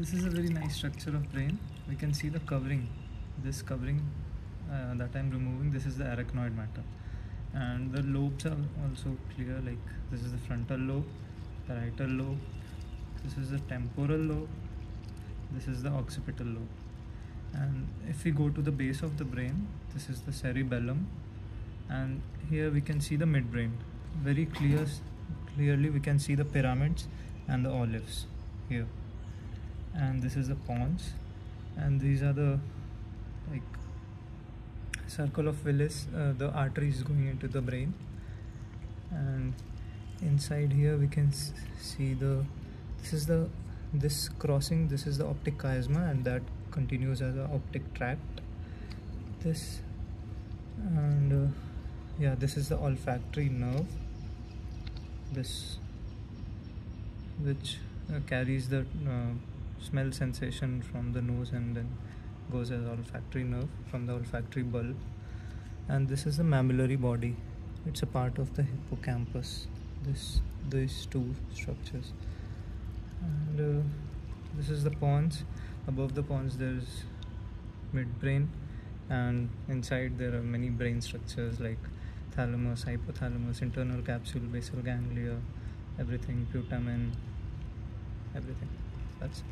this is a very nice structure of brain we can see the covering this covering uh, that i'm removing. This is the arachnoid mater. And the lobes are also clear like this is the frontal lobe parietal lobe. This is the temporal lobe. This is the occipital lobe. And if we go to the base of the brain this is the cerebellum. And here we can see the midbrain. Very clear clearly we can see the pyramids and the olives here and this is the pons and these are the like circle of Willis uh, the arteries going into the brain. And inside here we can see the this is the this crossing this is the optic chiasma and that continues as an optic tract. This and uh, yeah this is the olfactory nerve. This which uh, carries the uh, smell sensation from the nose and then goes as olfactory nerve from the olfactory bulb. And this is the mammillary body. It's a part of the hippocampus. This these two structures. And uh, this is the pons. Above the pons there's midbrain. And inside there are many brain structures like thalamus hypothalamus internal capsule basal ganglia everything putamen everything. That's